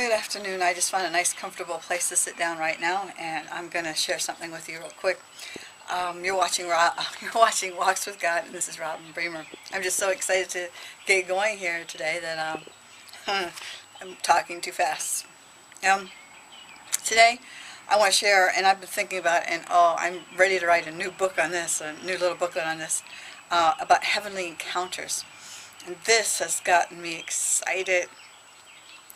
Good afternoon. I just found a nice, comfortable place to sit down right now, and I'm going to share something with you real quick. Um, you're watching you're watching Walks with God, and this is Robin Bremer. I'm just so excited to get going here today that um, I'm talking too fast. Um, today, I want to share, and I've been thinking about, and oh, I'm ready to write a new book on this, a new little booklet on this, uh, about heavenly encounters. And this has gotten me excited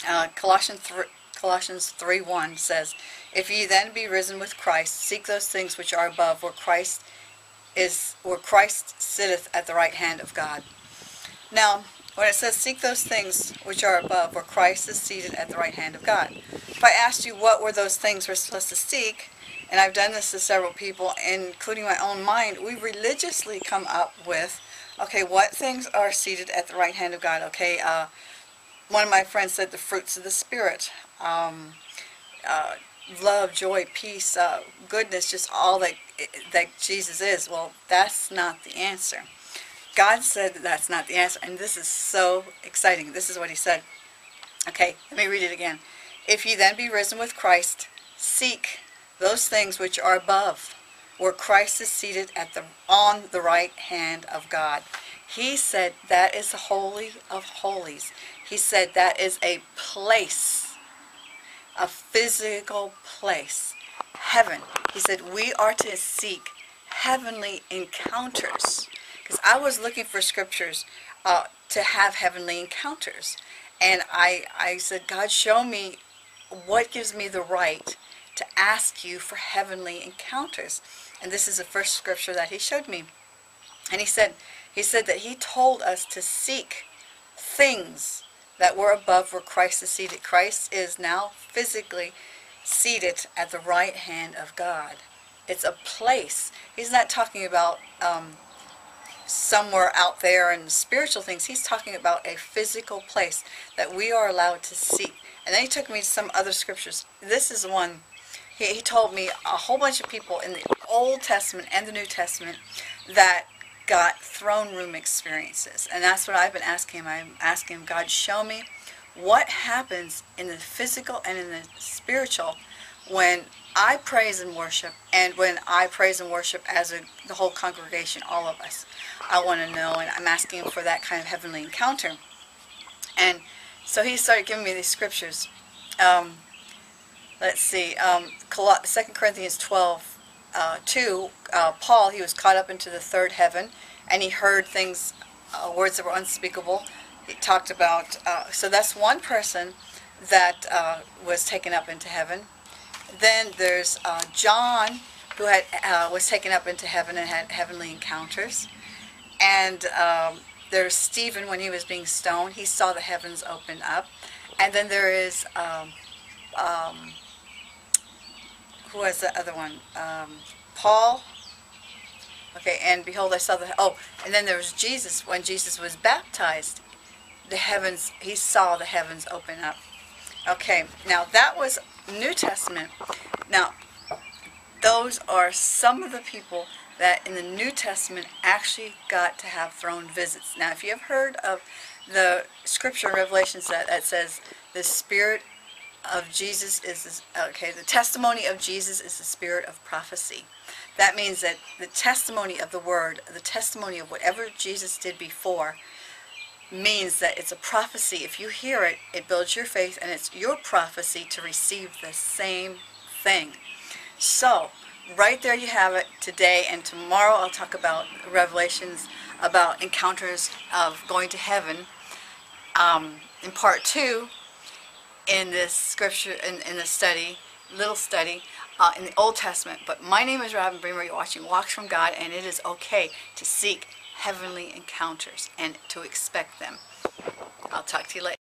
uh, Colossians 3, Colossians 3 1 says, If ye then be risen with Christ, seek those things which are above, where Christ is where Christ sitteth at the right hand of God. Now, when it says seek those things which are above, where Christ is seated at the right hand of God. If I asked you what were those things we're supposed to seek, and I've done this to several people, including my own mind, we religiously come up with, okay, what things are seated at the right hand of God? Okay, uh, one of my friends said the fruits of the Spirit. Um, uh, love, joy, peace, uh, goodness, just all that, that Jesus is. Well, that's not the answer. God said that that's not the answer, and this is so exciting. This is what he said. Okay, let me read it again. If ye then be risen with Christ, seek those things which are above, where Christ is seated at the on the right hand of God. He said that is the holy of holies. He said that is a place, a physical place, heaven. He said we are to seek heavenly encounters. Because I was looking for scriptures uh, to have heavenly encounters. And I, I said, God, show me what gives me the right to ask you for heavenly encounters. And this is the first scripture that he showed me. And he said, he said that he told us to seek things that were above where Christ is seated. Christ is now physically seated at the right hand of God. It's a place. He's not talking about um, somewhere out there and spiritual things. He's talking about a physical place that we are allowed to seek. And then he took me to some other scriptures. This is one. He, he told me a whole bunch of people in the Old Testament and the New Testament that got throne room experiences. And that's what I've been asking him. I'm asking him, God, show me what happens in the physical and in the spiritual when I praise and worship and when I praise and worship as a, the whole congregation, all of us. I want to know, and I'm asking him for that kind of heavenly encounter. And so he started giving me these scriptures. Um, let's see, um, 2 Corinthians 12, uh, 2, uh, Paul, he was caught up into the third heaven, and he heard things, uh, words that were unspeakable. He talked about, uh, so that's one person that uh, was taken up into heaven. Then there's uh, John, who had was taken up into heaven and had heavenly encounters. And um, there's Stephen, when he was being stoned, he saw the heavens open up. And then there is um, um, who was the other one? Um, Paul. Okay, and behold, I saw the, oh, and then there was Jesus. When Jesus was baptized, the heavens, he saw the heavens open up. Okay, now that was New Testament. Now, those are some of the people that in the New Testament actually got to have throne visits. Now, if you have heard of the scripture in Revelations that, that says the Spirit of Jesus is, okay, the testimony of Jesus is the spirit of prophecy. That means that the testimony of the word, the testimony of whatever Jesus did before, means that it's a prophecy. If you hear it, it builds your faith, and it's your prophecy to receive the same thing. So, right there you have it today, and tomorrow I'll talk about revelations about encounters of going to heaven. Um, in part two, in this scripture, in, in the study, little study, uh, in the Old Testament. But my name is Robin Bremer. You're watching Walks from God, and it is okay to seek heavenly encounters and to expect them. I'll talk to you later.